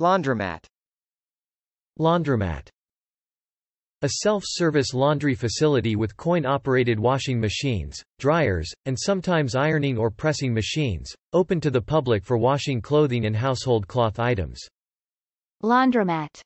Laundromat. Laundromat. A self-service laundry facility with coin-operated washing machines, dryers, and sometimes ironing or pressing machines, open to the public for washing clothing and household cloth items. Laundromat.